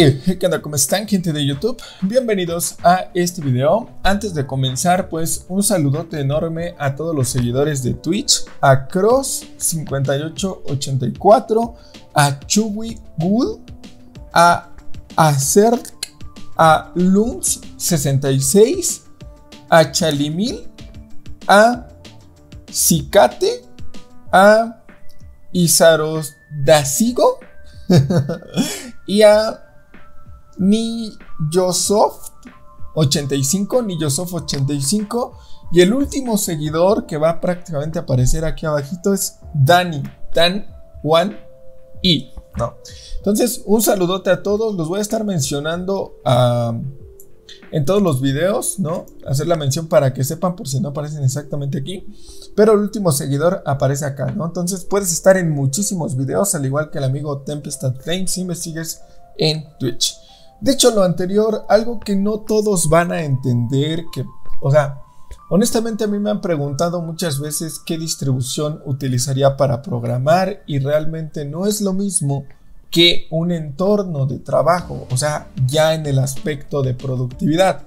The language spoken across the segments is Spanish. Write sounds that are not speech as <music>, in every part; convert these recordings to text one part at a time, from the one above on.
¿Qué onda? ¿Cómo están gente de YouTube? Bienvenidos a este video. Antes de comenzar, pues un saludote enorme a todos los seguidores de Twitch, a Cross5884, a Chuwi Good, a Acerc, a Luns66, a Chalimil, a Cicate, a Isaros Dasigo <laughs> y a ni Yosoft 85, ni Yosoft 85. Y el último seguidor que va prácticamente a aparecer aquí abajito es Dani, Dan Juan y ¿no? Entonces, un saludote a todos. Los voy a estar mencionando en todos los videos, ¿no? Hacer la mención para que sepan por si no aparecen exactamente aquí. Pero el último seguidor aparece acá, ¿no? Entonces puedes estar en muchísimos videos, al igual que el amigo Tempestad Flame si me sigues en Twitch. De hecho, lo anterior, algo que no todos van a entender, que, o sea, honestamente a mí me han preguntado muchas veces qué distribución utilizaría para programar y realmente no es lo mismo que un entorno de trabajo, o sea, ya en el aspecto de productividad.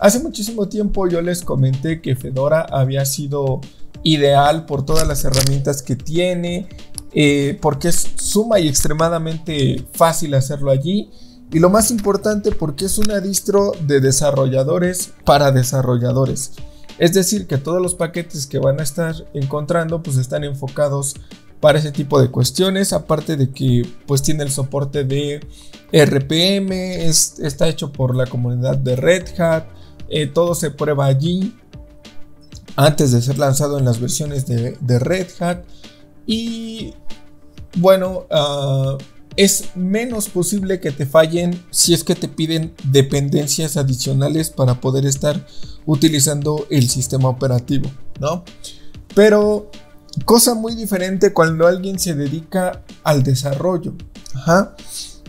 Hace muchísimo tiempo yo les comenté que Fedora había sido ideal por todas las herramientas que tiene, eh, porque es suma y extremadamente fácil hacerlo allí y lo más importante porque es una distro de desarrolladores para desarrolladores. Es decir, que todos los paquetes que van a estar encontrando pues están enfocados para ese tipo de cuestiones. Aparte de que pues tiene el soporte de RPM, está hecho por la comunidad de Red Hat. Eh, todo se prueba allí antes de ser lanzado en las versiones de, Red Hat. Y bueno, uh, es menos posible que te fallen si es que te piden dependencias adicionales para poder estar utilizando el sistema operativo, ¿no? Pero cosa muy diferente cuando alguien se dedica al desarrollo. Ajá.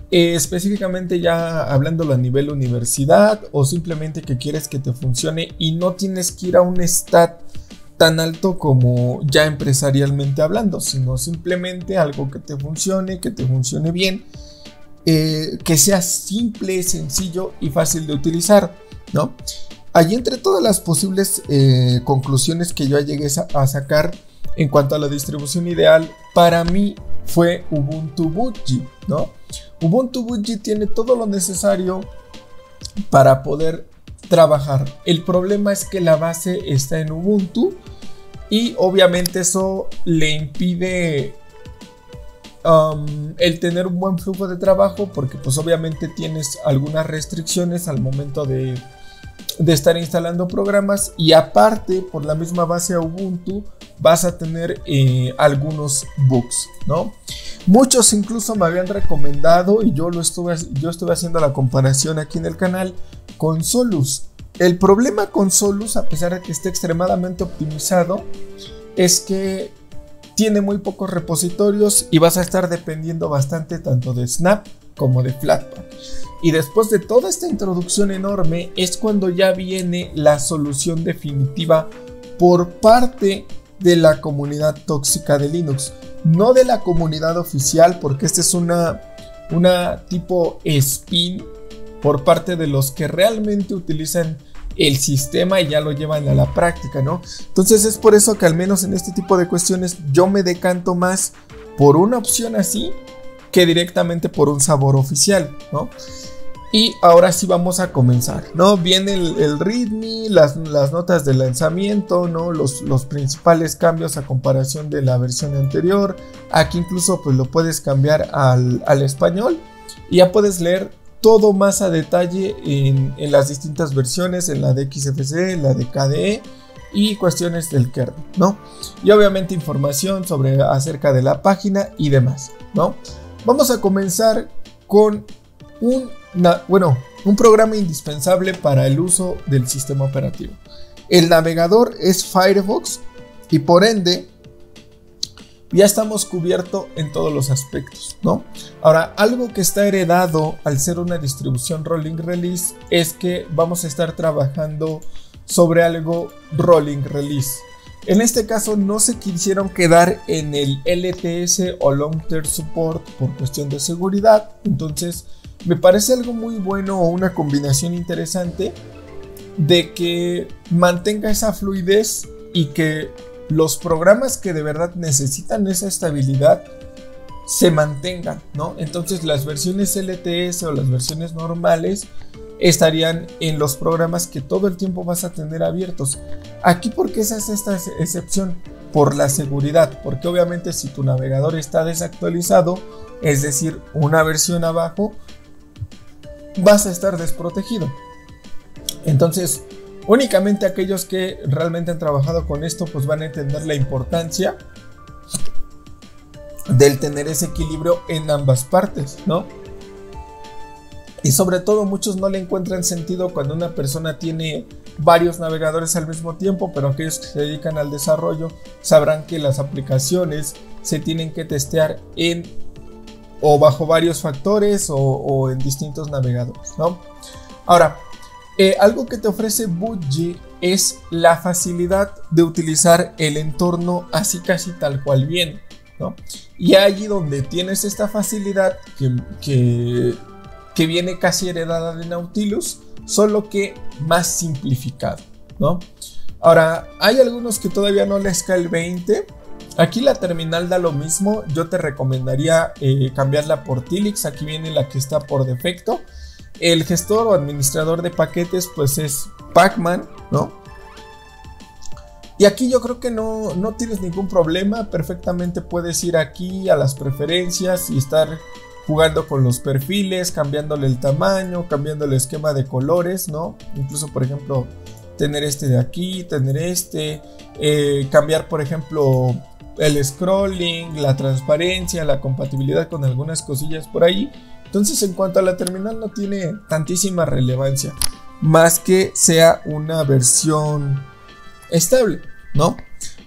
Eh, específicamente ya hablándolo a nivel universidad o simplemente que quieres que te funcione y no tienes que ir a un stat tan alto como ya empresarialmente hablando, sino simplemente algo que te funcione, que te funcione bien, eh, que sea simple, sencillo y fácil de utilizar, ¿no? Allí entre todas las posibles eh, conclusiones que yo llegué a sacar en cuanto a la distribución ideal, para mí fue Ubuntu Budgie, ¿no? Ubuntu Budgie tiene todo lo necesario para poder trabajar. El problema es que la base está en Ubuntu y obviamente eso le impide um, el tener un buen flujo de trabajo porque pues obviamente tienes algunas restricciones al momento de, estar instalando programas y aparte por la misma base Ubuntu vas a tener eh, algunos bugs, ¿no? Muchos incluso me habían recomendado y yo lo estuve, yo estuve haciendo la comparación aquí en el canal con Solus. El problema con Solus, a pesar de que esté extremadamente optimizado, es que tiene muy pocos repositorios y vas a estar dependiendo bastante tanto de Snap como de Flatpak. Y después de toda esta introducción enorme es cuando ya viene la solución definitiva por parte de la comunidad tóxica de Linux. No de la comunidad oficial porque esta es una, una tipo spin por parte de los que realmente utilizan el sistema y ya lo llevan a la práctica, ¿no? Entonces es por eso que al menos en este tipo de cuestiones yo me decanto más por una opción así que directamente por un sabor oficial, ¿no? Y ahora sí vamos a comenzar, ¿no? Viene el, el README, las, notas de lanzamiento, ¿no? Los, los, principales cambios a comparación de la versión anterior. Aquí incluso pues lo puedes cambiar al, al español y ya puedes leer todo más a detalle en, las distintas versiones, en la de XFC, en la de KDE y cuestiones del kernel, ¿no? Y obviamente información sobre acerca de la página y demás, ¿no? Vamos a comenzar con un, bueno, un programa indispensable para el uso del sistema operativo. El navegador es Firefox y por ende ya estamos cubiertos en todos los aspectos, ¿no? Ahora, algo que está heredado al ser una distribución rolling release es que vamos a estar trabajando sobre algo rolling release. En este caso no se quisieron quedar en el LTS o Long Term Support por cuestión de seguridad, entonces me parece algo muy bueno o una combinación interesante de que mantenga esa fluidez y que los programas que de verdad necesitan esa estabilidad se mantengan, ¿no? Entonces las versiones LTS o las versiones normales estarían en los programas que todo el tiempo vas a tener abiertos. Aquí, ¿por qué esa es esta excepción? Por la seguridad, porque obviamente si tu navegador está desactualizado, es decir, una versión abajo, vas a estar desprotegido. Entonces, únicamente aquellos que realmente han trabajado con esto, pues van a entender la importancia del tener ese equilibrio en ambas partes, ¿no? Y sobre todo muchos no le encuentran sentido cuando una persona tiene varios navegadores al mismo tiempo, pero aquellos que se dedican al desarrollo sabrán que las aplicaciones se tienen que testear en o bajo varios factores o, en distintos navegadores, ¿no? Ahora, eh, algo que te ofrece Budgie es la facilidad de utilizar el entorno así casi tal cual viene, ¿no? Y allí donde tienes esta facilidad que, que que viene casi heredada de Nautilus, solo que más simplificado, ¿no? Ahora, hay algunos que todavía no les cae el 20. Aquí la terminal da lo mismo. Yo te recomendaría eh, cambiarla por Tilix. Aquí viene la que está por defecto. El gestor o administrador de paquetes, pues es Pacman, ¿no? Y aquí yo creo que no, no tienes ningún problema. Perfectamente puedes ir aquí a las preferencias y estar jugando con los perfiles, cambiándole el tamaño, cambiando el esquema de colores, ¿no? Incluso, por ejemplo, tener este de aquí, tener este, eh, cambiar, por ejemplo, el scrolling, la transparencia, la compatibilidad con algunas cosillas por ahí. Entonces, en cuanto a la terminal, no tiene tantísima relevancia, más que sea una versión estable, ¿no?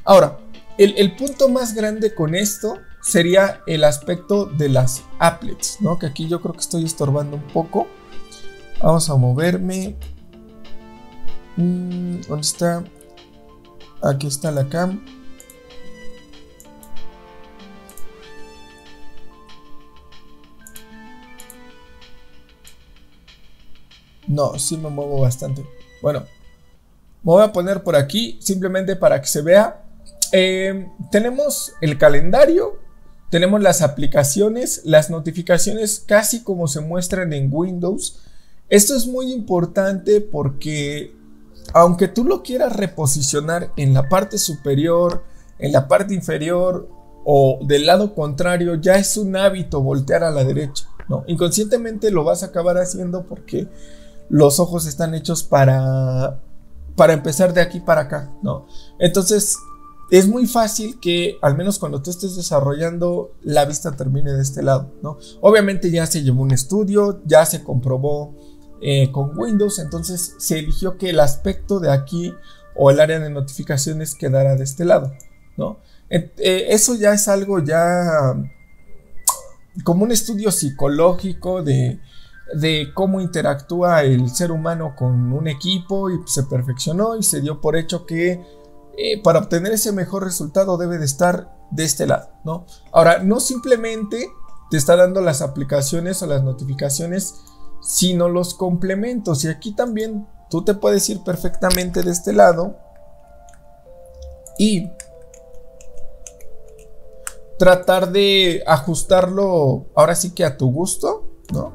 Ahora, el, punto más grande con esto sería el aspecto de las applets, ¿no? Que aquí yo creo que estoy estorbando un poco. Vamos a moverme. Mm, ¿Dónde está? Aquí está la cam. No, sí me muevo bastante. Bueno, me voy a poner por aquí simplemente para que se vea. Eh, tenemos el calendario tenemos las aplicaciones, las notificaciones casi como se muestran en Windows. Esto es muy importante porque aunque tú lo quieras reposicionar en la parte superior, en la parte inferior o del lado contrario, ya es un hábito voltear a la derecha. ¿no? Inconscientemente lo vas a acabar haciendo porque los ojos están hechos para, para empezar de aquí para acá. ¿no? Entonces es muy fácil que, al menos cuando tú estés desarrollando, la vista termine de este lado, ¿no? Obviamente ya se llevó un estudio, ya se comprobó eh, con Windows, entonces se eligió que el aspecto de aquí o el área de notificaciones quedara de este lado, ¿no? Eh, eso ya es algo ya como un estudio psicológico de, de cómo interactúa el ser humano con un equipo y se perfeccionó y se dio por hecho que eh, para obtener ese mejor resultado debe de estar de este lado, ¿no? Ahora, no simplemente te está dando las aplicaciones o las notificaciones, sino los complementos. Y aquí también tú te puedes ir perfectamente de este lado y tratar de ajustarlo ahora sí que a tu gusto, ¿no?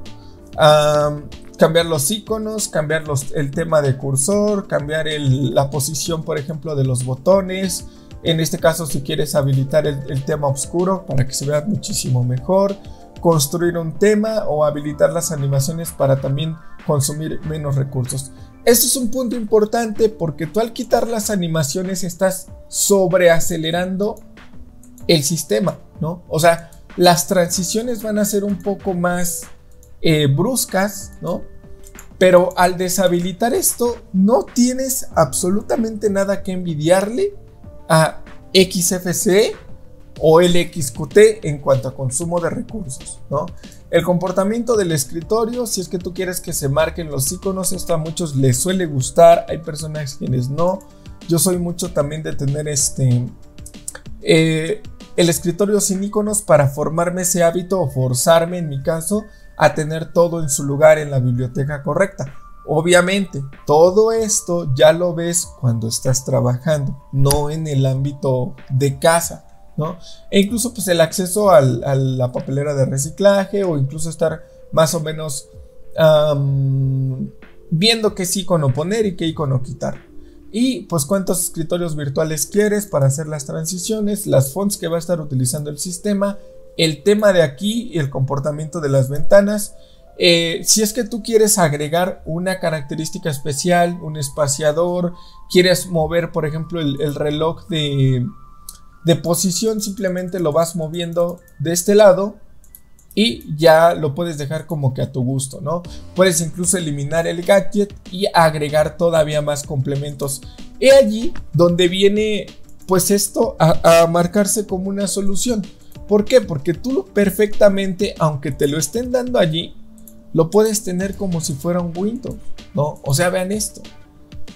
Cambiar los iconos, cambiar el tema de cursor, cambiar la posición, por ejemplo, de los botones. En este caso, si quieres habilitar el, tema oscuro para que se vea muchísimo mejor, construir un tema o habilitar las animaciones para también consumir menos recursos. Esto es un punto importante porque tú al quitar las animaciones estás sobreacelerando el sistema, ¿no? O sea, las transiciones van a ser un poco más eh, bruscas, ¿no? Pero al deshabilitar esto, no tienes absolutamente nada que envidiarle a XFCE o LXQT en cuanto a consumo de recursos, ¿no? El comportamiento del escritorio, si es que tú quieres que se marquen los iconos, esto a muchos les suele gustar, hay personas quienes no. Yo soy mucho también de tener este... Eh, el escritorio sin iconos para formarme ese hábito o forzarme en mi caso a tener todo en su lugar en la biblioteca correcta. Obviamente, todo esto ya lo ves cuando estás trabajando, no en el ámbito de casa, ¿no? E incluso pues el acceso a la papelera de reciclaje o incluso estar más o menos viendo qué icono poner y qué icono quitar. Y pues cuántos escritorios virtuales quieres para hacer las transiciones, las fonts que va a estar utilizando el sistema, el tema de aquí y el comportamiento de las ventanas. Eh, si es que tú quieres agregar una característica especial, un espaciador, quieres mover por ejemplo el, reloj de, de posición, simplemente lo vas moviendo de este lado y ya lo puedes dejar como que a tu gusto, ¿no? Puedes incluso eliminar el gadget y agregar todavía más complementos. He allí donde viene pues esto a, marcarse como una solución. ¿Por qué? Porque tú perfectamente, aunque te lo estén dando allí, lo puedes tener como si fuera un Windows, ¿no? O sea, vean esto.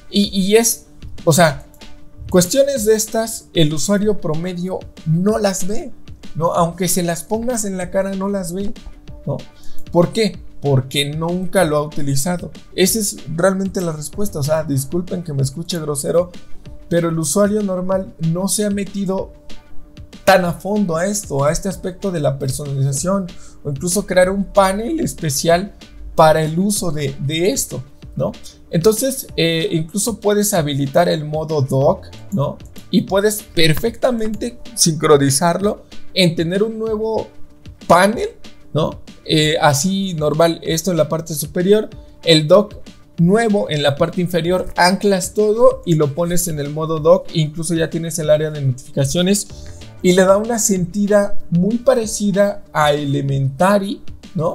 Y, y es, o sea, cuestiones de estas, el usuario promedio no las ve. ¿no? Aunque se las pongas en la cara, no las ve, ¿no? ¿Por qué? Porque nunca lo ha utilizado. Esa es realmente la respuesta. O sea, disculpen que me escuche grosero, pero el usuario normal no se ha metido tan a fondo a esto, a este aspecto de la personalización, o incluso crear un panel especial para el uso de, esto, ¿no? Entonces, eh, incluso puedes habilitar el modo doc, ¿no? Y puedes perfectamente sincronizarlo en tener un nuevo panel, ¿no? Eh, así normal, esto en la parte superior, el dock nuevo en la parte inferior, anclas todo y lo pones en el modo dock, incluso ya tienes el área de notificaciones y le da una sentida muy parecida a Elementary, ¿no?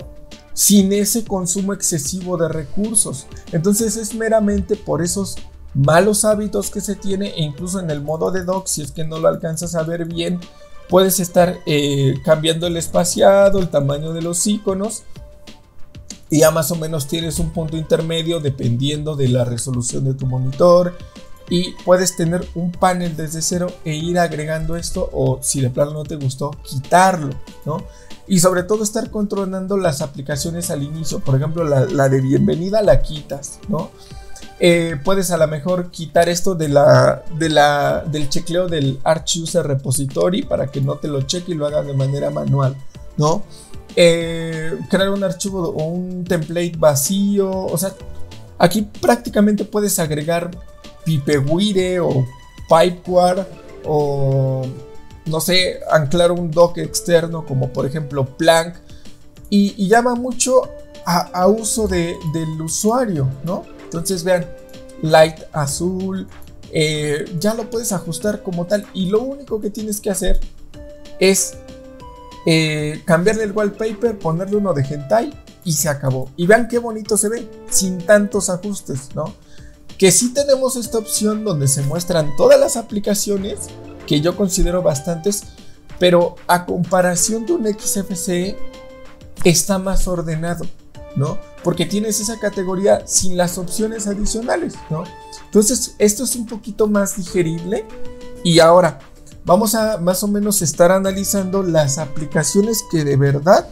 Sin ese consumo excesivo de recursos. Entonces es meramente por esos malos hábitos que se tiene e incluso en el modo de dock, si es que no lo alcanzas a ver bien, puedes estar eh, cambiando el espaciado, el tamaño de los iconos y ya más o menos tienes un punto intermedio dependiendo de la resolución de tu monitor y puedes tener un panel desde cero e ir agregando esto o si de plano no te gustó quitarlo, ¿no? Y sobre todo estar controlando las aplicaciones al inicio, por ejemplo la, de bienvenida la quitas, ¿no? Eh, puedes a lo mejor quitar esto de la, de la, del chequeo del Arch User Repository para que no te lo cheque y lo hagas de manera manual, ¿no? Eh, crear un archivo o un template vacío, o sea, aquí prácticamente puedes agregar Pipewire o Pipeware o no sé, anclar un dock externo como por ejemplo Plank y, llama mucho a, uso del usuario, ¿no? Entonces vean, light azul, eh, ya lo puedes ajustar como tal y lo único que tienes que hacer es eh, cambiarle el wallpaper, ponerle uno de hentai y se acabó. Y vean qué bonito se ve sin tantos ajustes, ¿no? Que sí tenemos esta opción donde se muestran todas las aplicaciones que yo considero bastantes, pero a comparación de un XFCE está más ordenado. ¿no? Porque tienes esa categoría sin las opciones adicionales, ¿no? Entonces, esto es un poquito más digerible. Y ahora, vamos a más o menos estar analizando las aplicaciones que de verdad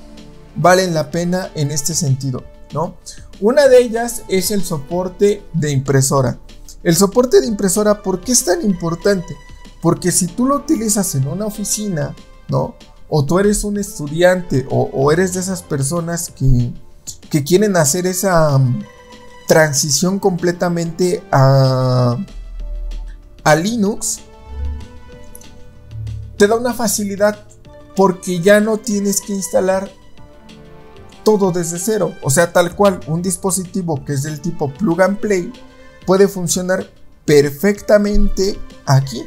valen la pena en este sentido, ¿no? Una de ellas es el soporte de impresora. El soporte de impresora, ¿por qué es tan importante? Porque si tú lo utilizas en una oficina, ¿no? O tú eres un estudiante o, eres de esas personas que, que quieren hacer esa um, transición completamente a, a Linux, te da una facilidad porque ya no tienes que instalar todo desde cero. O sea, tal cual, un dispositivo que es del tipo plug and play puede funcionar perfectamente aquí.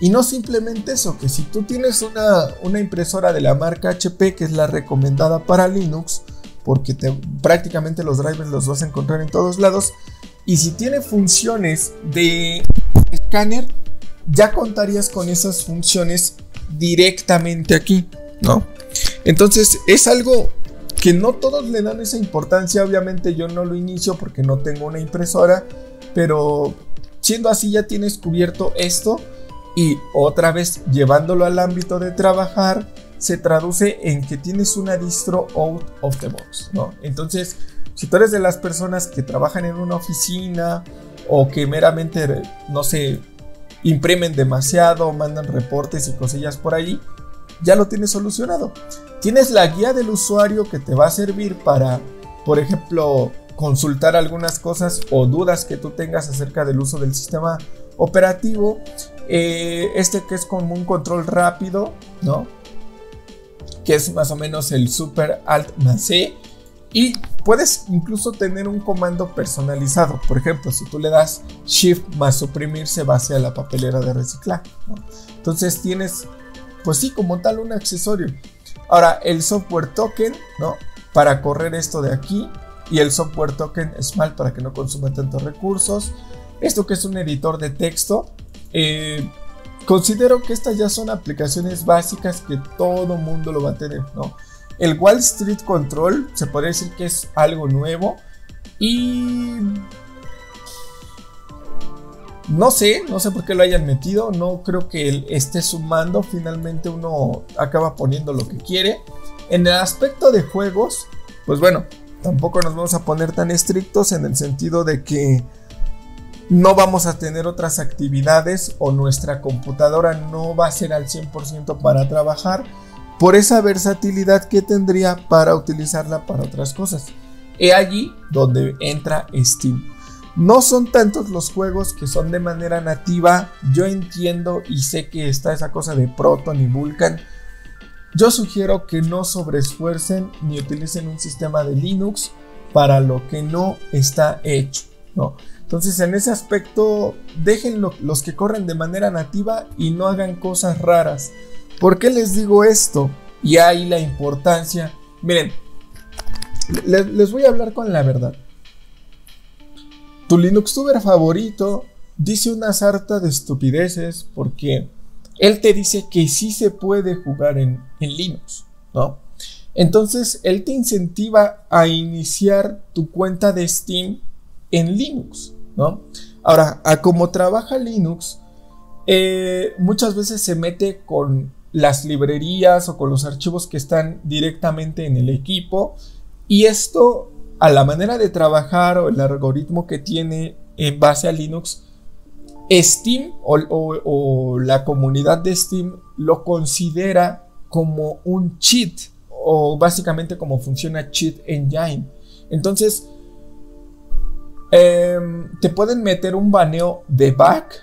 Y no simplemente eso, que si tú tienes una, una impresora de la marca HP, que es la recomendada para Linux, porque prácticamente los drivers los vas a encontrar en todos lados. Y si tiene funciones de escáner, ya contarías con esas funciones directamente aquí, ¿no? Entonces es algo que no todos le dan esa importancia. Obviamente yo no lo inicio porque no tengo una impresora, pero siendo así ya tienes cubierto esto Y otra vez, llevándolo al ámbito de trabajar, se traduce en que tienes una distro out of the box, ¿no? Entonces, si tú eres de las personas que trabajan en una oficina o que meramente, no sé, imprimen demasiado, mandan reportes y cosillas por ahí, ya lo tienes solucionado. Tienes la guía del usuario que te va a servir para, por ejemplo, consultar algunas cosas o dudas que tú tengas acerca del uso del sistema operativo. Eh, este que es como un control rápido, ¿no? Que es más o menos el Super Alt más C. Y puedes incluso tener un comando personalizado. Por ejemplo, si tú le das Shift más suprimir, se va hacia la papelera de reciclaje. Entonces tienes, pues sí, como tal, un accesorio. Ahora, el software token, ¿no? Para correr esto de aquí. Y el software token small para que no consuma tantos recursos. Esto que es un editor de texto. Eh, considero que estas ya son aplicaciones básicas que todo mundo lo va a tener, ¿no? El Wall Street Control se podría decir que es algo nuevo. Y... No sé, no sé por qué lo hayan metido. No creo que él esté sumando. Finalmente uno acaba poniendo lo que quiere. En el aspecto de juegos, pues bueno, tampoco nos vamos a poner tan estrictos en el sentido de que no vamos a tener otras actividades o nuestra computadora no va a ser al 100% para trabajar por esa versatilidad que tendría para utilizarla para otras cosas. He allí donde entra Steam. No son tantos los juegos que son de manera nativa. Yo entiendo y sé que está esa cosa de Proton y Vulkan. Yo sugiero que no sobreesfuercen ni utilicen un sistema de Linux para lo que no está hecho. ¿no? Entonces en ese aspecto dejen los que corren de manera nativa y no hagan cosas raras. ¿Por qué les digo esto? Y ahí la importancia. Miren, les, voy a hablar con la verdad. Tu Linuxtuber favorito dice una sarta de estupideces porque él te dice que sí se puede jugar en, Linux, ¿no? Entonces él te incentiva a iniciar tu cuenta de Steam en Linux, ¿no? Ahora, a cómo trabaja Linux, eh, muchas veces se mete con las librerías o con los archivos que están directamente en el equipo. Y esto, a la manera de trabajar o el algoritmo que tiene en base a Linux, Steam o, la comunidad de Steam lo considera como un cheat o básicamente como funciona Cheat Engine. Entonces, em, te pueden meter un baneo de back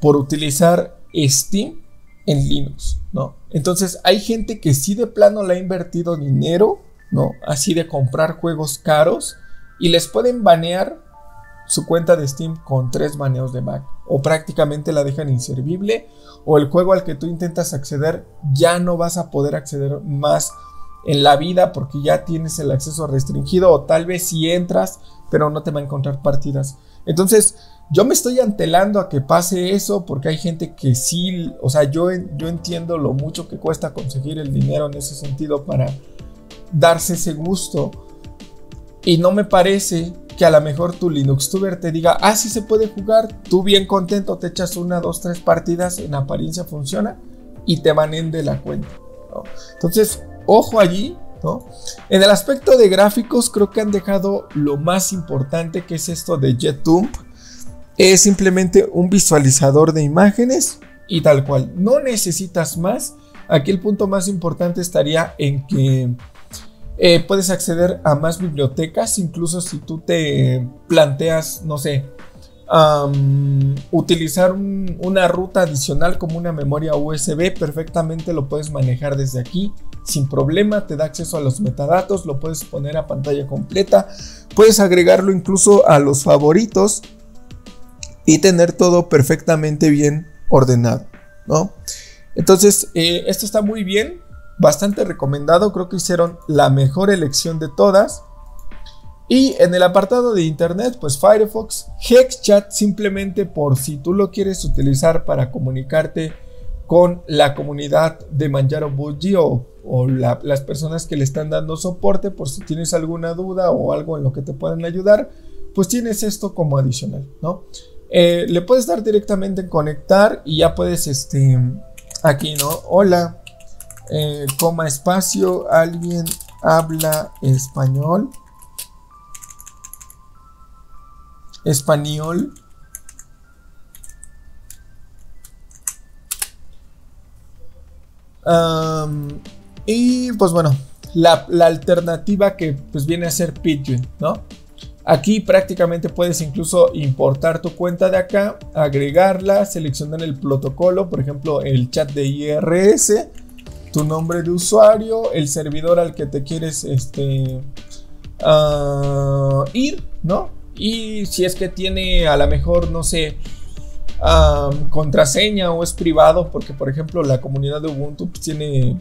por utilizar Steam en Linux, ¿no? Entonces hay gente que sí de plano le ha invertido dinero, ¿no? Así de comprar juegos caros y les pueden banear su cuenta de Steam con tres baneos de Mac o prácticamente la dejan inservible o el juego al que tú intentas acceder ya no vas a poder acceder más en la vida porque ya tienes el acceso restringido o tal vez si entras pero no te va a encontrar partidas. Entonces, yo me estoy antelando a que pase eso porque hay gente que sí, o sea, yo, yo entiendo lo mucho que cuesta conseguir el dinero en ese sentido para darse ese gusto. Y no me parece que a lo mejor tu Linuxtuber te diga, ah, sí se puede jugar, tú bien contento te echas una, dos, tres partidas, en apariencia funciona y te van de la cuenta. Entonces, ojo allí, ¿no? En el aspecto de gráficos creo que han dejado lo más importante que es esto de JetTump es simplemente un visualizador de imágenes y tal cual. No necesitas más. Aquí el punto más importante estaría en que eh, puedes acceder a más bibliotecas, incluso si tú te planteas, no sé, utilizar una ruta adicional como una memoria USB, perfectamente lo puedes manejar desde aquí sin problema, te da acceso a los metadatos, lo puedes poner a pantalla completa, puedes agregarlo incluso a los favoritos y tener todo perfectamente bien ordenado, ¿no? Entonces, eh, esto está muy bien, bastante recomendado, creo que hicieron la mejor elección de todas. Y en el apartado de internet, pues Firefox, HexChat simplemente por si tú lo quieres utilizar para comunicarte con la comunidad de Manjaro Bougie o, las personas que le están dando soporte por si tienes alguna duda o algo en lo que te puedan ayudar, pues tienes esto como adicional, ¿no? Eh, le puedes dar directamente en conectar y ya puedes, este, aquí, ¿no? Hola, eh, coma espacio, alguien habla español. Español. y pues bueno, la, alternativa que pues viene a ser Pidgin, ¿no? Aquí prácticamente puedes incluso importar tu cuenta de acá, agregarla, seleccionar el protocolo, por ejemplo el chat de IRS, tu nombre de usuario, el servidor al que te quieres este, ah, ir, ¿no? Y si es que tiene a lo mejor, no sé, contraseña o es privado, porque por ejemplo la comunidad de Ubuntu pues, tiene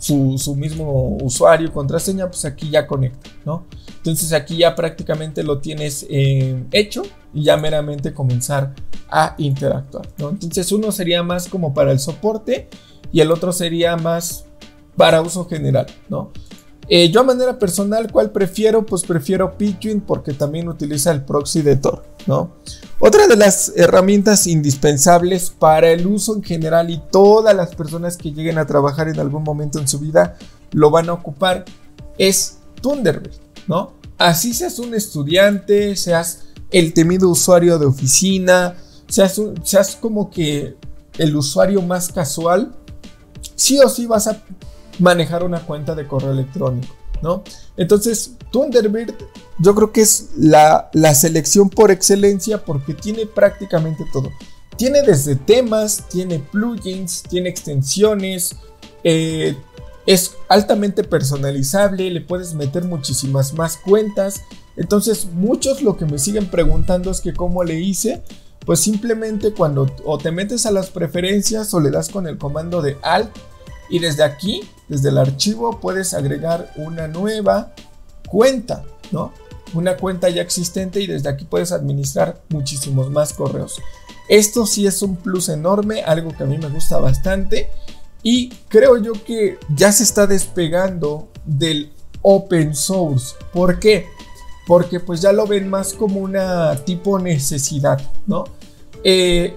su, mismo usuario, contraseña, pues aquí ya conecta, ¿no? Entonces aquí ya prácticamente lo tienes eh, hecho y ya meramente comenzar a interactuar, ¿no? Entonces uno sería más como para el soporte y el otro sería más para uso general, ¿no? Eh, yo a manera personal, ¿cuál prefiero? Pues prefiero Pitwin porque también utiliza el proxy de Tor, ¿no? Otra de las herramientas indispensables para el uso en general y todas las personas que lleguen a trabajar en algún momento en su vida lo van a ocupar es Thunderbird, ¿no? Así seas un estudiante, seas el temido usuario de oficina, seas, seas como que el usuario más casual, sí o sí vas a manejar una cuenta de correo electrónico, ¿no? Entonces, Thunderbird yo creo que es la, selección por excelencia porque tiene prácticamente todo. Tiene desde temas, tiene plugins, tiene extensiones, eh, es altamente personalizable, le puedes meter muchísimas más cuentas. Entonces muchos lo que me siguen preguntando es que cómo le hice. Pues simplemente cuando o te metes a las preferencias o le das con el comando de Alt y desde aquí, desde el archivo, puedes agregar una nueva cuenta, ¿no? Una cuenta ya existente y desde aquí puedes administrar muchísimos más correos. Esto sí es un plus enorme, algo que a mí me gusta bastante. Y creo yo que ya se está despegando del open source. ¿Por qué? Porque pues ya lo ven más como una tipo necesidad, ¿no? Eh,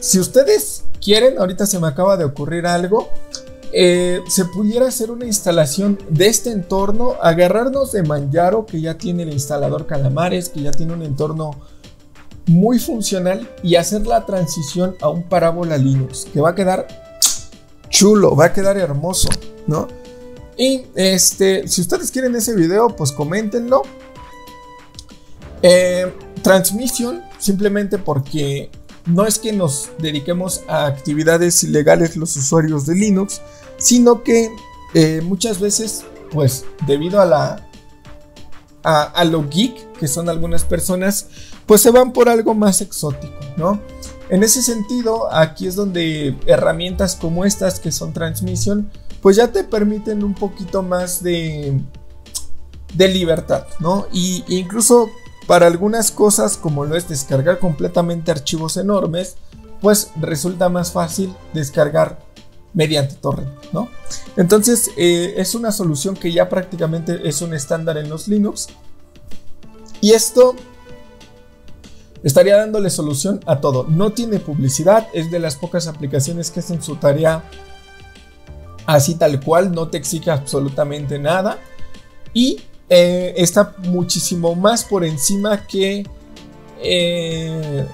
si ustedes quieren, ahorita se me acaba de ocurrir algo. Eh, se pudiera hacer una instalación de este entorno, agarrarnos de Manjaro, que ya tiene el instalador Calamares, que ya tiene un entorno muy funcional, y hacer la transición a un parábola Linux, que va a quedar chulo, va a quedar hermoso, ¿no? Y este, si ustedes quieren ese video, pues coméntenlo. Eh, transmisión, simplemente porque no es que nos dediquemos a actividades ilegales los usuarios de Linux, sino que eh, muchas veces, pues debido a la lo geek que son algunas personas, pues se van por algo más exótico, ¿no? En ese sentido, aquí es donde herramientas como estas que son transmisión, pues ya te permiten un poquito más de, de libertad, ¿no? Y incluso para algunas cosas, como lo es descargar completamente archivos enormes, pues resulta más fácil descargar mediante torrent, ¿no? Entonces eh, es una solución que ya prácticamente es un estándar en los Linux. Y esto estaría dándole solución a todo. No tiene publicidad, es de las pocas aplicaciones que hacen su tarea así tal cual, no te exige absolutamente nada. Y eh, está muchísimo más por encima que eh,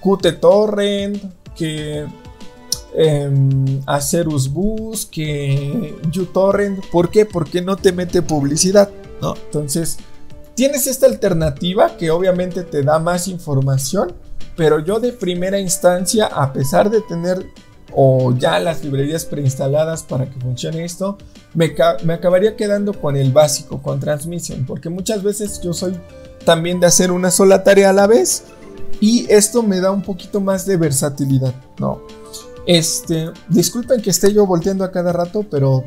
Qt Torrent, que eh, Acerus Bus, que uTorrent. ¿Por qué? Porque no te mete publicidad, ¿no? Entonces, tienes esta alternativa que obviamente te da más información, pero yo de primera instancia, a pesar de tener o ya las librerías preinstaladas para que funcione esto, me, acabaría quedando con el básico, con transmisión, porque muchas veces yo soy también de hacer una sola tarea a la vez y esto me da un poquito más de versatilidad, ¿no? Este, disculpen que esté yo volteando a cada rato, pero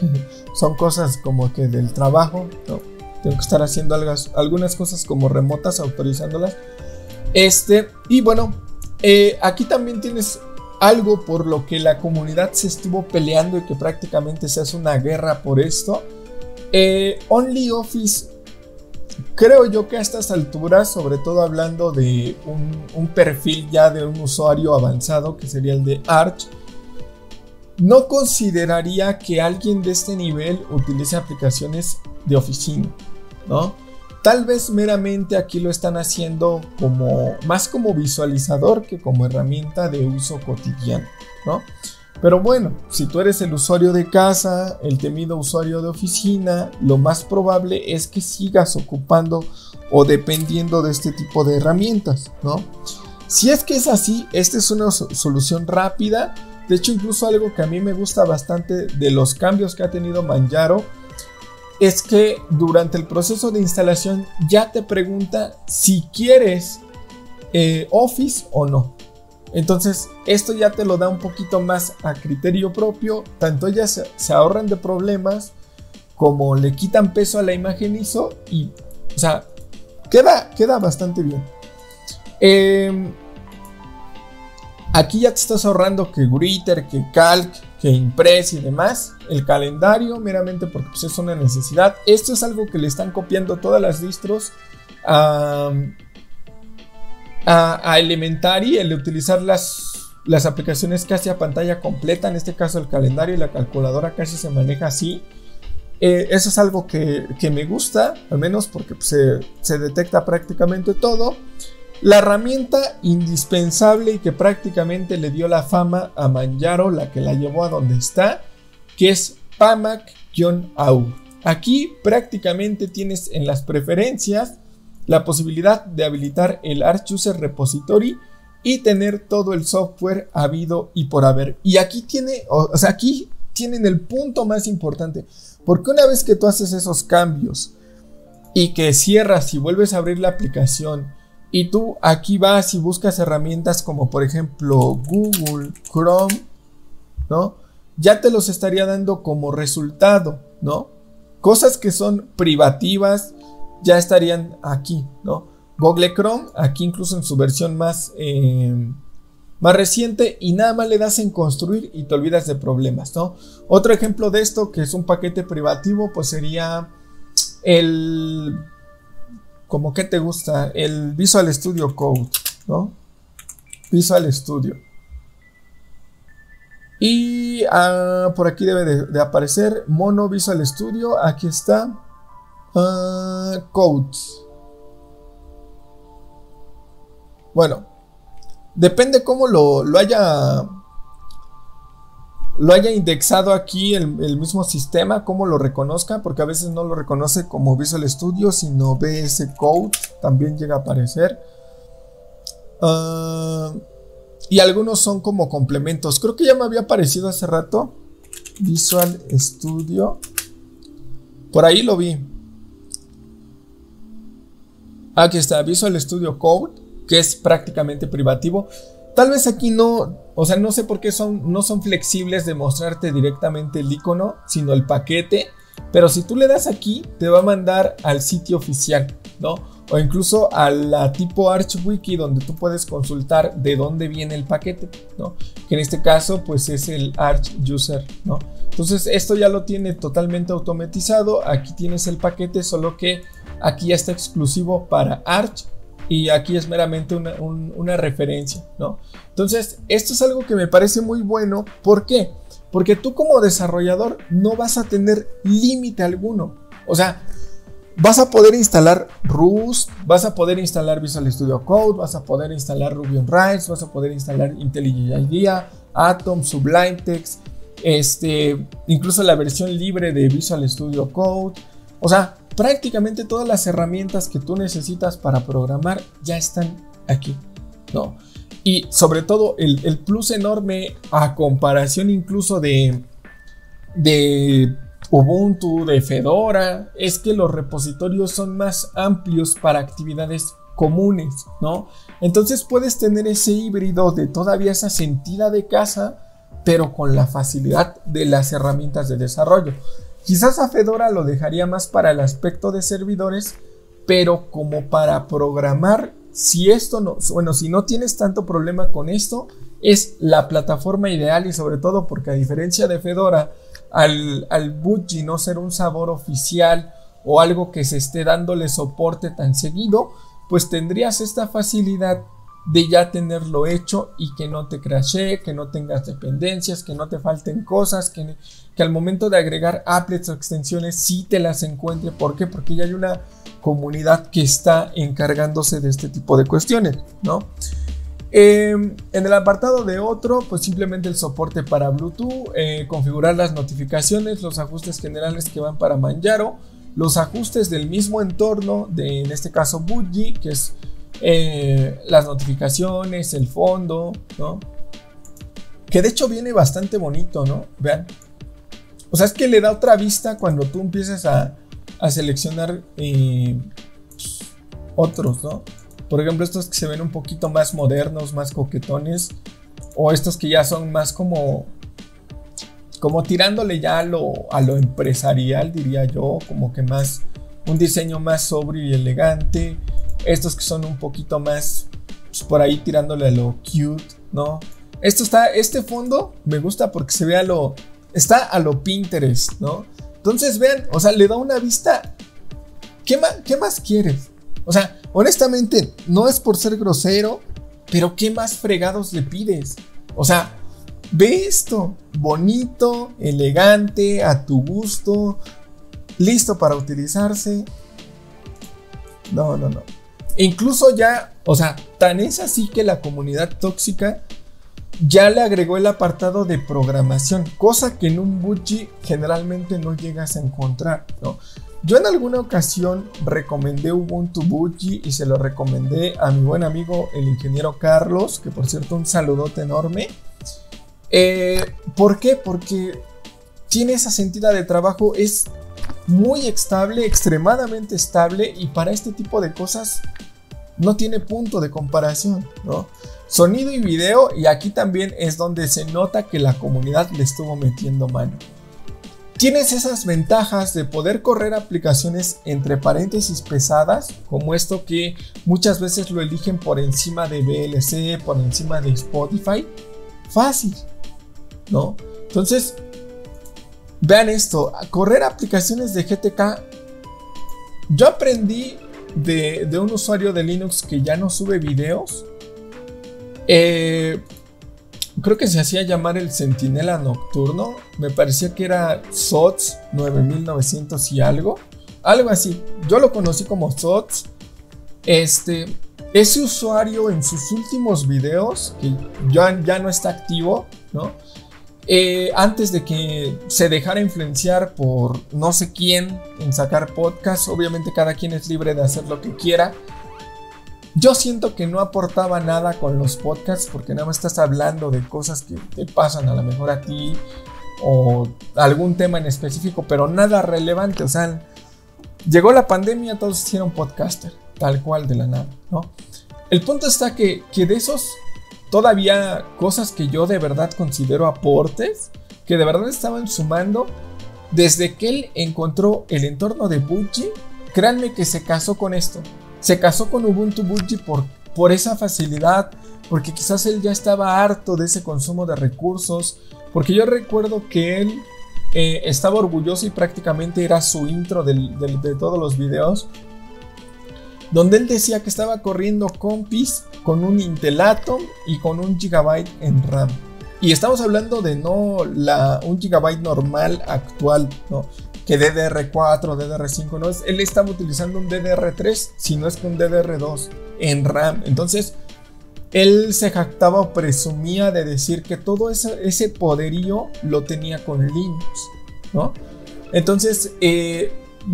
<laughs> son cosas como que del trabajo, Tengo que estar haciendo algunas cosas como remotas, autorizándolas. Este, y bueno, eh, aquí también tienes algo por lo que la comunidad se estuvo peleando y que prácticamente se hace una guerra por esto. Eh, OnlyOffice creo yo que a estas alturas, sobre todo hablando de un, perfil ya de un usuario avanzado, que sería el de Arch, no consideraría que alguien de este nivel utilice aplicaciones de oficina, ¿no? Tal vez meramente aquí lo están haciendo como más como visualizador que como herramienta de uso cotidiano, ¿no? Pero bueno, si tú eres el usuario de casa, el temido usuario de oficina, lo más probable es que sigas ocupando o dependiendo de este tipo de herramientas, ¿no? Si es que es así, esta es una solución rápida. De hecho, incluso algo que a mí me gusta bastante de los cambios que ha tenido Manjaro es que durante el proceso de instalación ya te pregunta si quieres eh, Office o no. Entonces, esto ya te lo da un poquito más a criterio propio. Tanto ellas se, ahorran de problemas como le quitan peso a la imagen ISO y, o sea, queda, queda bastante bien. Em, aquí ya te estás ahorrando que Gritter, que Calc, que Impress y demás. El calendario, meramente porque pues, es una necesidad. Esto es algo que le están copiando todas las distros a, Elementary el utilizar las, las aplicaciones casi a pantalla completa, en este caso el calendario y la calculadora casi se maneja así. Eh, eso es algo que, me gusta, al menos porque pues, se, detecta prácticamente todo. La herramienta indispensable y que prácticamente le dio la fama a Manjaro, la que la llevó a donde está, que es PAMAC-AU. Aquí prácticamente tienes en las preferencias la posibilidad de habilitar el Arch User Repository y tener todo el software habido y por haber. Y aquí tiene, o, sea, aquí tienen el punto más importante, porque una vez que tú haces esos cambios y que cierras y vuelves a abrir la aplicación y tú aquí vas y buscas herramientas como por ejemplo Google, Chrome, ¿no? Ya te los estaría dando como resultado, ¿no? Cosas que son privativas, ya estarían aquí, ¿no? Google Chrome, aquí incluso en su versión más, eh, más reciente, y nada más le das en construir y te olvidas de problemas, ¿no? Otro ejemplo de esto, que es un paquete privativo, pues sería el. ¿Cómo que te gusta? El Visual Studio Code, ¿no? Visual Studio. Y ah, por aquí debe de, de aparecer Mono Visual Studio. Aquí está. Uh, codes. Bueno, depende cómo lo, haya lo haya indexado aquí el, mismo sistema, cómo lo reconozca, porque a veces no lo reconoce como Visual Studio, sino VS Code, también llega a aparecer. Ah, y algunos son como complementos. Creo que ya me había aparecido hace rato. Visual Studio. Por ahí lo vi. Aquí está, Visual Studio Code, que es prácticamente privativo. Tal vez aquí no, o sea, no sé por qué son, no son flexibles de mostrarte directamente el icono, sino el paquete. Pero si tú le das aquí, te va a mandar al sitio oficial, ¿no? O incluso a la tipo ArchWiki donde tú puedes consultar de dónde viene el paquete, ¿no? Que en este caso, pues es el Arch User, ¿no? Entonces, esto ya lo tiene totalmente automatizado. Aquí tienes el paquete, solo que aquí ya está exclusivo para Arch y aquí es meramente una, referencia, ¿no? Entonces, esto es algo que me parece muy bueno. ¿Por qué? Porque tú como desarrollador no vas a tener límite alguno. O sea, vas a poder instalar Rust, vas a poder instalar Visual Studio Code, vas a poder instalar Ruby on Rails, vas a poder instalar IntelliJ IDEA, Atom, Sublime Text, este, incluso la versión libre de Visual Studio Code. O sea, prácticamente todas las herramientas que tú necesitas para programar ya están aquí, ¿no? Y sobre todo el, plus enorme a comparación incluso de, de Ubuntu, de Fedora, es que los repositorios son más amplios para actividades comunes, ¿no? Entonces puedes tener ese híbrido de todavía esa sentida de casa, pero con la facilidad de las herramientas de desarrollo. Quizás a Fedora lo dejaría más para el aspecto de servidores, pero como para programar, si esto no, bueno, si no tienes tanto problema con esto, es la plataforma ideal y sobre todo porque a diferencia de Fedora, al, al no ser un sabor oficial o algo que se esté dándole soporte tan seguido, pues tendrías esta facilidad de ya tenerlo hecho y que no te crashee, que no tengas dependencias, que no te falten cosas, que, que al momento de agregar applets o extensiones sí te las encuentre. ¿Por qué? Porque ya hay una comunidad que está encargándose de este tipo de cuestiones, ¿no? Em, en el apartado de otro, pues simplemente el soporte para Bluetooth, eh, configurar las notificaciones, los ajustes generales que van para Manjaro, los ajustes del mismo entorno, de, en este caso Budgie, que es eh, las notificaciones, el fondo, ¿no? Que de hecho viene bastante bonito, ¿no? Vean. O sea, es que le da otra vista cuando tú empiezas a, seleccionar eh, otros, ¿no? Por ejemplo, estos que se ven un poquito más modernos, más coquetones. O estos que ya son más como. Como tirándole ya a lo, a lo empresarial, diría yo. Como que más. Un diseño más sobrio y elegante. Estos que son un poquito más. Pues, por ahí tirándole a lo cute, ¿no? Esto está. Este fondo me gusta porque se ve a lo. Está a lo Pinterest, ¿no? Entonces vean, o sea, le da una vista. ¿Qué más, qué más quieres? O sea, honestamente, no es por ser grosero, pero ¿qué más fregados le pides? O sea, ve esto, bonito, elegante, a tu gusto, listo para utilizarse. No, no, no. Incluso ya, o sea, tan es así que la comunidad tóxica ya le agregó el apartado de programación, cosa que en un Budgie generalmente no llegas a encontrar. Yo en alguna ocasión recomendé Ubuntu Budgie y se lo recomendé a mi buen amigo el ingeniero Carlos, que por cierto un saludote enorme. Eh, ¿Por qué? Porque tiene esa sentida de trabajo, es muy estable, extremadamente estable y para este tipo de cosas no tiene punto de comparación, ¿no? Sonido y video y aquí también es donde se nota que la comunidad le estuvo metiendo mano. Tienes esas ventajas de poder correr aplicaciones entre paréntesis pesadas, como esto que muchas veces lo eligen por encima de VLC, por encima de Spotify. Fácil, ¿no? Entonces, vean esto, correr aplicaciones de GTK. Yo aprendí de, un usuario de Linux que ya no sube videos. Eh, creo que se hacía llamar el Centinela Nocturno. Me parecía que era SOTS 9900 y algo. Algo así. Yo lo conocí como SOTS. Este, ese usuario en sus últimos videos, que ya, ya no está activo, ¿no? Eh, antes de que se dejara influenciar por no sé quién en sacar podcast, obviamente cada quien es libre de hacer lo que quiera. Yo siento que no aportaba nada con los podcasts porque nada más estás hablando de cosas que te pasan a lo mejor a ti o algún tema en específico, pero nada relevante. O sea, llegó la pandemia, todos hicieron podcaster, tal cual de la nada, ¿no? El punto está que, que de esos todavía cosas que yo de verdad considero aportes, que de verdad estaban sumando, desde que él encontró el entorno de Budgie, créanme que se casó con esto. Se casó con Ubuntu Budgie por, por esa facilidad, porque quizás él ya estaba harto de ese consumo de recursos, porque yo recuerdo que él eh, estaba orgulloso y prácticamente era su intro de todos los videos, donde él decía que estaba corriendo compis con un Intel Atom y con un gigabyte en RAM. Y estamos hablando de no la, un gigabyte normal actual, ¿no? que DDR4, DDR5, no es, él estaba utilizando un DDR3, si no es que un DDR2 en RAM. Entonces, él se jactaba o presumía de decir que todo ese, poderío lo tenía con Linux, ¿no? Entonces, eh,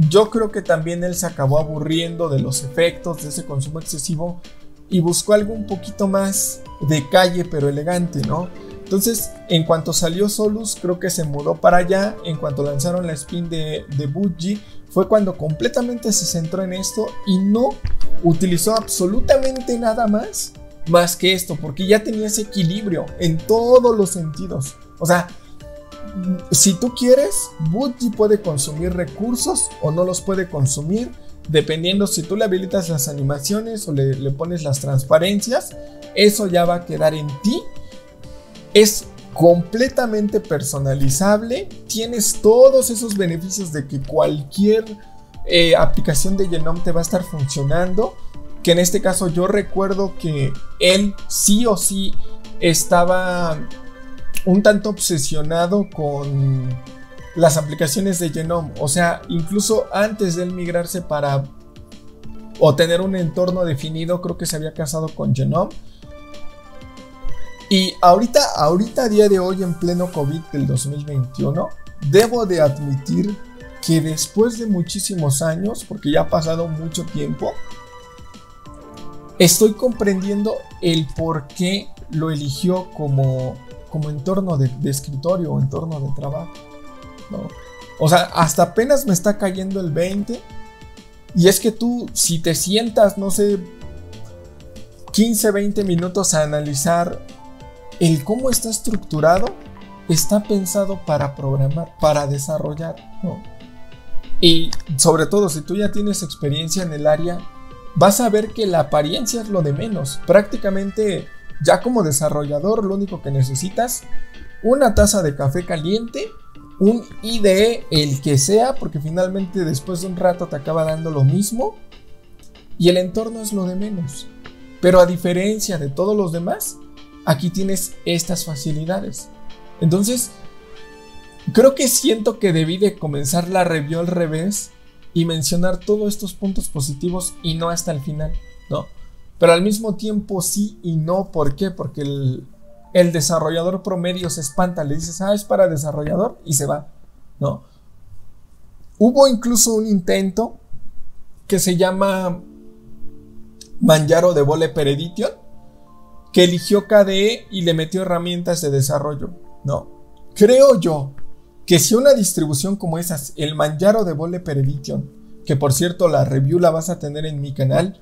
yo creo que también él se acabó aburriendo de los efectos de ese consumo excesivo y buscó algo un poquito más de calle pero elegante, ¿no? Entonces, en cuanto salió Solus, creo que se mudó para allá. En cuanto lanzaron la spin de, de Budgie, fue cuando completamente se centró en esto y no utilizó absolutamente nada más más que esto, porque ya tenía ese equilibrio en todos los sentidos. O sea, si tú quieres, Budgie puede consumir recursos o no los puede consumir, dependiendo si tú le habilitas las animaciones o le, pones las transparencias, eso ya va a quedar en ti es completamente personalizable, tienes todos esos beneficios de que cualquier eh, aplicación de Genome te va a estar funcionando. Que en este caso yo recuerdo que él sí o sí estaba un tanto obsesionado con las aplicaciones de Genome. O sea, incluso antes de él migrarse para o tener un entorno definido, creo que se había casado con Genome. Y ahorita, ahorita día de hoy, en pleno COVID del 2021, debo de admitir que después de muchísimos años, porque ya ha pasado mucho tiempo, estoy comprendiendo el por qué lo eligió como, como entorno de, escritorio o entorno de trabajo. O sea, hasta apenas me está cayendo el 20 y es que tú, si te sientas, no sé, 15, 20 minutos a analizar el cómo está estructurado, está pensado para programar, para desarrollar, ¿no? Y sobre todo, si tú ya tienes experiencia en el área, vas a ver que la apariencia es lo de menos. Prácticamente, ya como desarrollador, lo único que necesitas, una taza de café caliente un IDE, el que sea, porque finalmente después de un rato te acaba dando lo mismo. Y el entorno es lo de menos. Pero a diferencia de todos los demás, aquí tienes estas facilidades. Entonces, creo que siento que debí de comenzar la review al revés y mencionar todos estos puntos positivos y no hasta el final, ¿no? Pero al mismo tiempo sí y no, ¿por qué? Porque el, el desarrollador promedio se espanta, le dices, ah, es para desarrollador y se va, ¿no? Hubo incluso un intento que se llama Manjaro de Developer Edition, que eligió KDE y le metió herramientas de desarrollo, ¿no? Creo yo que si una distribución como esas, el Manjaro de Developer Edition, que por cierto la review la vas a tener en mi canal,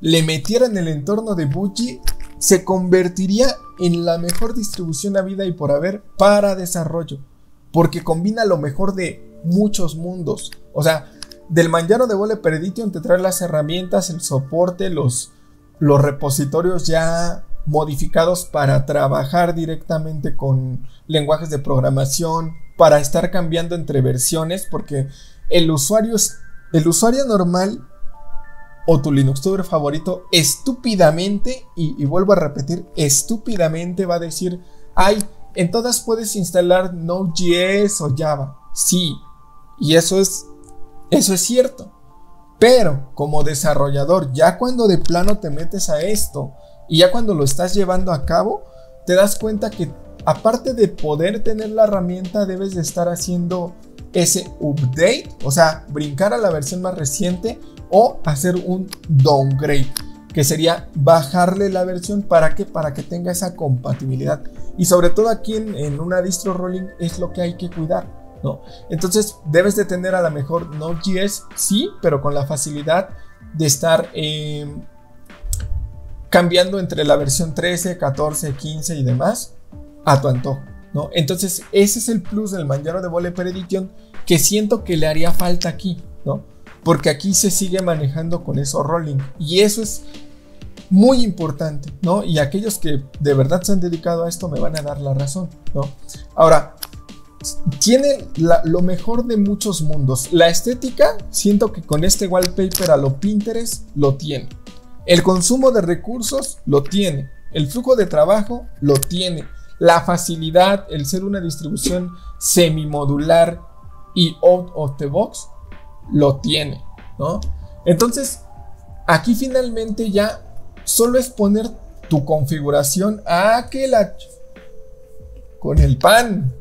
le metiera en el entorno de Buji, se convertiría en la mejor distribución a vida y por haber para desarrollo, porque combina lo mejor de muchos mundos. O sea, del Manjaro de Vole Edition te trae las herramientas, el soporte, los, los repositorios ya modificados para trabajar directamente con lenguajes de programación, para estar cambiando entre versiones, porque el usuario, el usuario normal o tu Linuxtuber favorito estúpidamente, y, vuelvo a repetir, estúpidamente va a decir, ay, en todas puedes instalar Node.js o Java. Sí, y eso es, eso es cierto. Pero como desarrollador, ya cuando de plano te metes a esto y ya cuando lo estás llevando a cabo, te das cuenta que aparte de poder tener la herramienta, debes de estar haciendo ese update, o sea, brincar a la versión más reciente o hacer un downgrade, que sería bajarle la versión para que para que tenga esa compatibilidad. Y sobre todo aquí en, una distro rolling es lo que hay que cuidar, ¿no? Entonces debes de tener a lo mejor Node.js, sí, pero con la facilidad de estar em, cambiando entre la versión 13, 14, 15 y demás a tu antojo. ¿No? Entonces, ese es el plus del Manjaro de Developer Edition que siento que le haría falta aquí, ¿no? Porque aquí se sigue manejando con eso rolling y eso es muy importante, ¿no? Y aquellos que de verdad se han dedicado a esto me van a dar la razón, ¿no? Ahora, tiene lo mejor de muchos mundos. La estética, siento que con este wallpaper a lo Pinterest lo tiene. El consumo de recursos lo tiene. El flujo de trabajo lo tiene. La facilidad, el ser una distribución semimodular y out of the box lo tiene, ¿no? Entonces, aquí finalmente ya solo es poner tu configuración a que con el pan.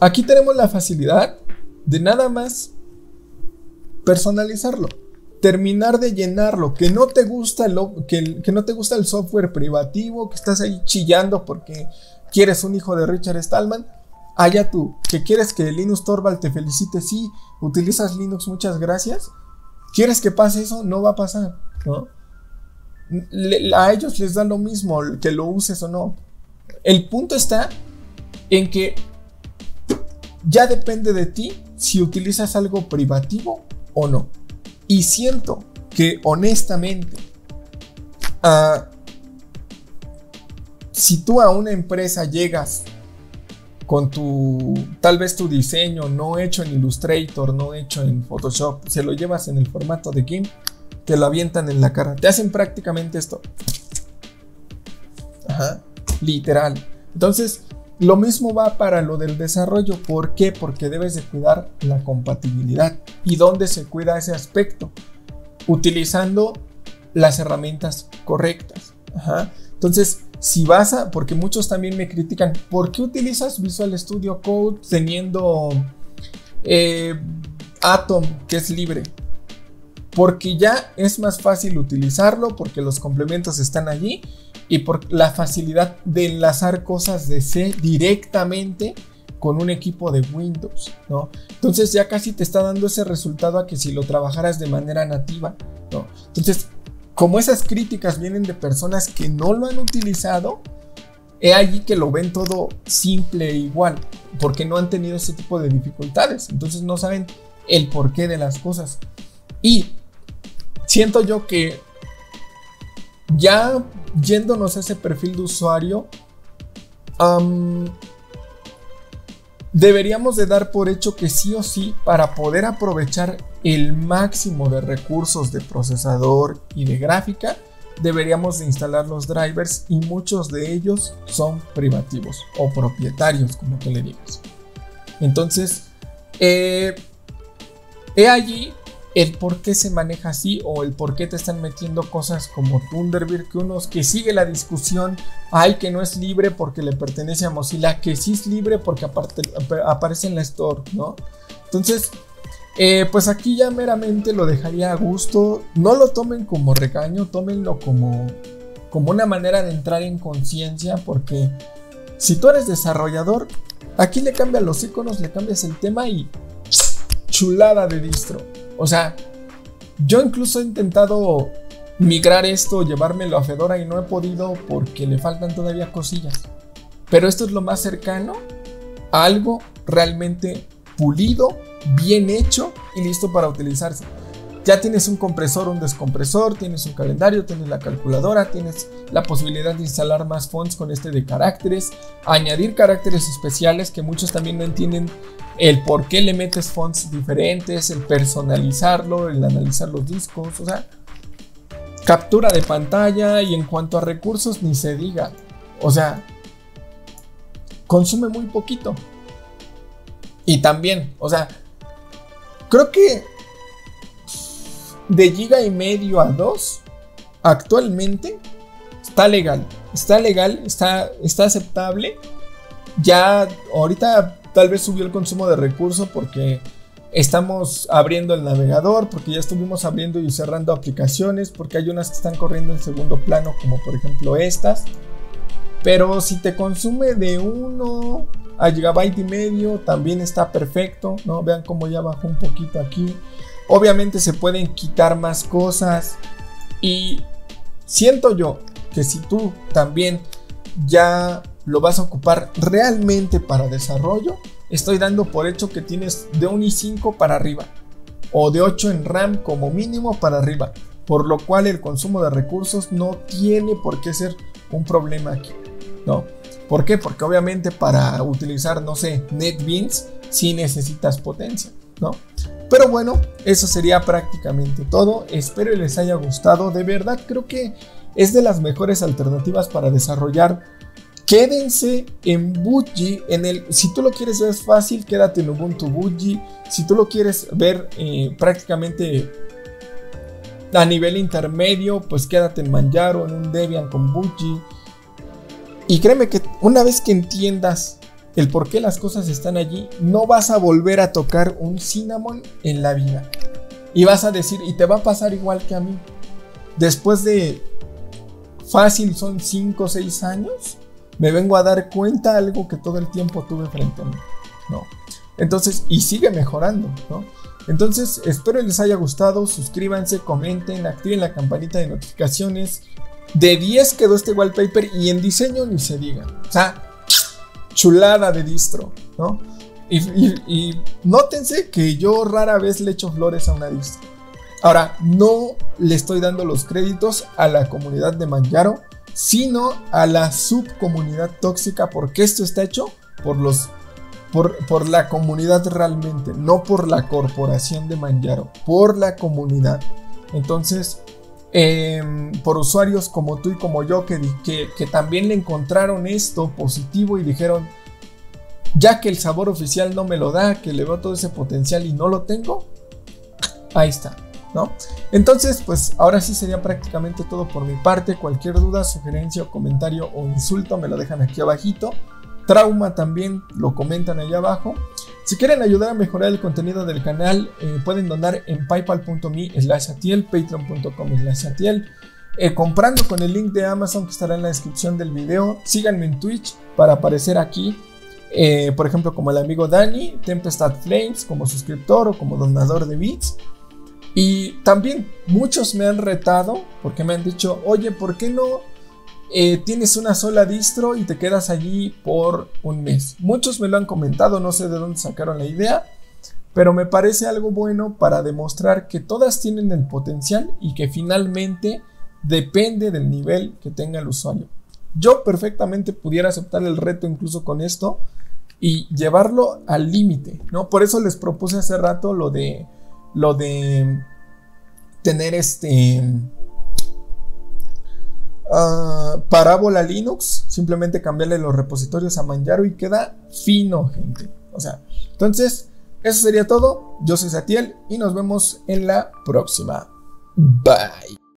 Aquí tenemos la facilidad de nada más personalizarlo, terminar de llenarlo, que no te gusta el, que, que no te gusta el software privativo, que estás ahí chillando porque quieres un hijo de Richard Stallman, allá tú, que quieres que Linux Torvald te felicite, sí, utilizas Linux, muchas gracias. ¿Quieres que pase eso? No va a pasar, ¿no? a ellos les da lo mismo que lo uses o no. El punto está en que ya depende de ti si utilizas algo privativo o no. Y siento que honestamente, ah, si tú a una empresa llegas con tu, tal vez tu diseño no hecho en Illustrator, no hecho en Photoshop, se lo llevas en el formato de GIMP, te lo avientan en la cara, te hacen prácticamente esto. Ajá, literal. Entonces, lo mismo va para lo del desarrollo. ¿Por qué? Porque debes de cuidar la compatibilidad. ¿Y dónde se cuida ese aspecto? Utilizando las herramientas correctas. Ajá. Entonces, si vas a, porque muchos también me critican, ¿por qué utilizas Visual Studio Code teniendo eh, Atom, que es libre? Porque ya es más fácil utilizarlo, porque los complementos están allí y por la facilidad de enlazar cosas de C directamente con un equipo de Windows, ¿no? Entonces ya casi te está dando ese resultado a que si lo trabajaras de manera nativa, ¿no? Entonces, como esas críticas vienen de personas que no lo han utilizado, he allí que lo ven todo simple e igual, porque no han tenido ese tipo de dificultades, entonces no saben el porqué de las cosas. Y siento yo que ya yéndonos a ese perfil de usuario, deberíamos de dar por hecho que sí o sí, para poder aprovechar el máximo de recursos de procesador y de gráfica, deberíamos de instalar los drivers y muchos de ellos son privativos o propietarios, como tú le digas. Entonces, eh, he allí el por qué se maneja así o el por qué te están metiendo cosas como Thunderbird, que unos que sigue la discusión, hay que no es libre porque le pertenece a Mozilla, que sí es libre porque aparte, aparece en la store, ¿no? Entonces, eh, pues aquí ya meramente lo dejaría a gusto, no lo tomen como regaño, tómenlo como, como una manera de entrar en conciencia porque si tú eres desarrollador, aquí le cambian los iconos, le cambias el tema y chulada de distro. O sea, yo incluso he intentado migrar esto, llevármelo a Fedora y no he podido porque le faltan todavía cosillas. Pero esto es lo más cercano a algo realmente pulido, bien hecho y listo para utilizarse. Ya tienes un compresor, un descompresor, tienes un calendario, tienes la calculadora, tienes la posibilidad de instalar más fonts con este de caracteres, añadir caracteres especiales que muchos también no entienden el por qué le metes fonts diferentes, el personalizarlo, el analizar los discos, o sea, captura de pantalla y en cuanto a recursos ni se diga, o sea, consume muy poquito. Y también, o sea, creo que de giga y medio a 2 actualmente está legal, está legal, está, está aceptable. Ya ahorita Tal vez subió el consumo de recursos porque estamos abriendo el navegador, porque ya estuvimos abriendo y cerrando aplicaciones, porque hay unas que están corriendo en segundo plano, como por ejemplo estas. Pero si te consume de 1 a gigabyte y medio, también está perfecto, ¿no? Vean cómo ya bajó un poquito aquí. Obviamente se pueden quitar más cosas. Y siento yo que si tú también ya lo vas a ocupar realmente para desarrollo, estoy dando por hecho que tienes de un i5 para arriba o de 8 en RAM como mínimo para arriba, por lo cual el consumo de recursos no tiene por qué ser un problema aquí, ¿no? ¿Por qué? Porque obviamente para utilizar, no sé, NetBeans sí necesitas potencia, ¿no? Pero bueno, eso sería prácticamente todo. Espero les haya gustado. De verdad creo que es de las mejores alternativas para desarrollar Quédense en Budgie. En el, si tú lo quieres ver fácil, quédate en Ubuntu Budgie. Si tú lo quieres ver eh, prácticamente a nivel intermedio, pues quédate en Manjaro, en un Debian con Budgie. Y créeme que una vez que entiendas el por qué las cosas están allí, no vas a volver a tocar un Cinnamon en la vida. Y vas a decir, y te va a pasar igual que a mí. Después de fácil son 5 o 6 años, me vengo a dar cuenta algo que todo el tiempo tuve frente a mí, ¿no? Entonces, y sigue mejorando, ¿no? Entonces, espero les haya gustado, suscríbanse, comenten, activen la campanita de notificaciones. De 10 quedó este wallpaper y en diseño ni se diga. O sea, chulada de distro, ¿no? Y, y que yo rara vez le echo flores a una distro. Ahora, no le estoy dando los créditos a la comunidad de Manjaro sino a la subcomunidad tóxica, porque esto está hecho por los por, por, la comunidad realmente, no por la corporación de Manjaro, por la comunidad. Entonces, em, por usuarios como tú y como yo que, que, también le encontraron esto positivo y dijeron, ya que el sabor oficial no me lo da, que le veo todo ese potencial y no lo tengo, ahí está. ¿No? Entonces, pues ahora sí sería prácticamente todo por mi parte. Cualquier duda, sugerencia, comentario o insulto me lo dejan aquí abajito. Trauma también lo comentan ahí abajo. Si quieren ayudar a mejorar el contenido del canal, eh, pueden donar en paypal.me slash atiel, patreon.com slash atiel. Eh, comprando con el link de Amazon que estará en la descripción del video. Síganme en Twitch para aparecer aquí eh, por ejemplo, como el amigo Dani, Tempestad Flames, como suscriptor o como donador de bits. Y también muchos me han retado porque me han dicho, oye, ¿por qué no eh, tienes una sola distro y te quedas allí por un mes? Muchos me lo han comentado, no sé de dónde sacaron la idea, pero me parece algo bueno para demostrar que todas tienen el potencial y que finalmente depende del nivel que tenga el usuario. Yo perfectamente pudiera aceptar el reto incluso con esto y llevarlo al límite, ¿no? Por eso les propuse hace rato lo de lo de tener este uh, parábola Linux, simplemente cambiarle los repositorios a Manjaro y queda fino, gente. O sea, entonces, eso sería todo. Yo soy Satiel y nos vemos en la próxima. Bye.